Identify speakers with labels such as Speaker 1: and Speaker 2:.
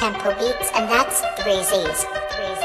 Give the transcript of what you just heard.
Speaker 1: Tempo Beats, and that's three Z's. Three Z's.